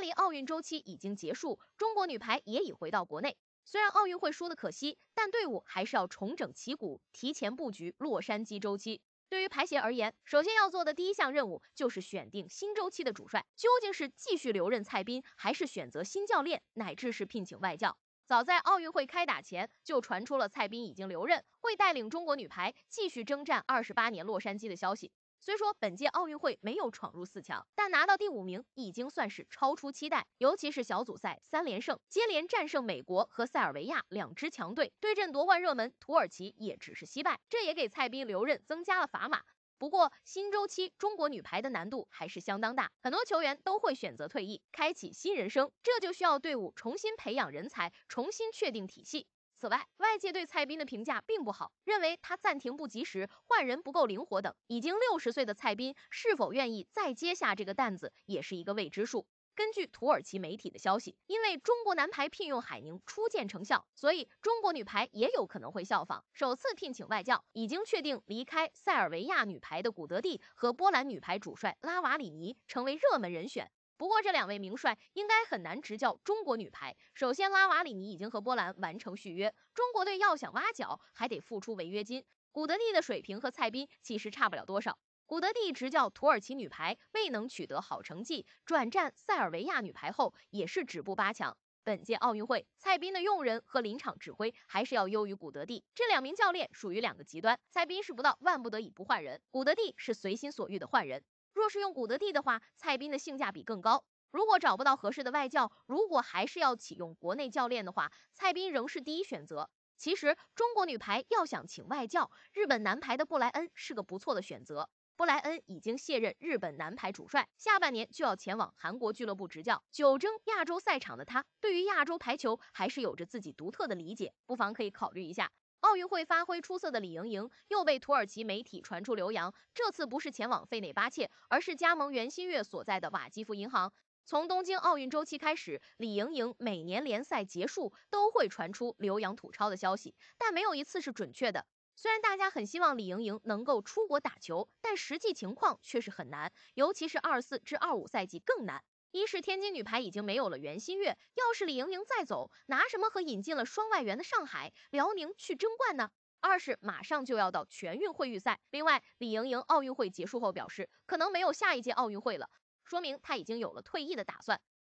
巴黎奥运周期已经结束，中国女排也已回到国内。虽然奥运会输的可惜，但队伍还是要重整旗鼓，提前布局洛杉矶周期。对于排协而言，首先要做的第一项任务就是选定新周期的主帅，究竟是继续留任蔡斌，还是选择新教练，乃至是聘请外教？早在奥运会开打前，就传出了蔡斌已经留任，会带领中国女排继续征战二十八年洛杉矶的消息。虽说本届奥运会没有闯入四强，但拿到第五名已经算是超出期待。尤其是小组赛三连胜，接连战胜美国和塞尔维亚两支强队，对阵夺冠热门土耳其也只是惜败，这也给蔡斌留任增加了砝码。不过新周期中国女排的难度还是相当大，很多球员都会选择退役，开启新人生，这就需要队伍重新培养人才，重新确定体系。此外，外界对蔡斌的评价并不好，认为他暂停不及时、换人不够灵活等。已经六十岁的蔡斌是否愿意再接下这个担子，也是一个未知数。根据土耳其媒体的消息，因为中国男排聘用海宁初见成效，所以中国女排也有可能会效仿，首次聘请外教。已经确定离开塞尔维亚女排的古德蒂和波兰女排主帅拉瓦里尼成为热门人选。不过，这两位名帅应该很难执教中国女排。首先，拉瓦里尼已经和波兰完成续约，中国队要想挖角，还得付出违约金。古德蒂的水平和蔡斌其实差不了多少。古德蒂执教土耳其女排未能取得好成绩，转战塞尔维亚女排后也是止步八强。本届奥运会，蔡斌的用人和临场指挥还是要优于古德蒂。这两名教练属于两个极端，蔡斌是不到万不得已不换人，古德蒂是随心所欲的换人。若是用古德蒂的话，蔡斌的性价比更高。如果找不到合适的外教，如果还是要启用国内教练的话，蔡斌仍是第一选择。其实中国女排要想请外教，日本男排的布莱恩是个不错的选择。布莱恩已经卸任日本男排主帅，下半年就要前往韩国俱乐部执教。久征亚洲赛场的他，对于亚洲排球还是有着自己独特的理解，不妨可以考虑一下。奥运会发挥出色的李盈莹又被土耳其媒体传出留洋，这次不是前往费内巴切，而是加盟袁心玥所在的瓦基弗银行。从东京奥运周期开始，李盈莹每年联赛结束都会传出留洋土超的消息，但没有一次是准确的。虽然大家很希望李盈莹能够出国打球，但实际情况却是很难，尤其是二四至二五赛季更难。一是天津女排已经没有了袁心玥，要是李盈莹再走，拿什么和引进了双外援的上海、辽宁去争冠呢？二是马上就要到全运会预赛，另外李盈莹奥运会结束后表示，可能没有下一届奥运会了，说明她已经有了退役的打算。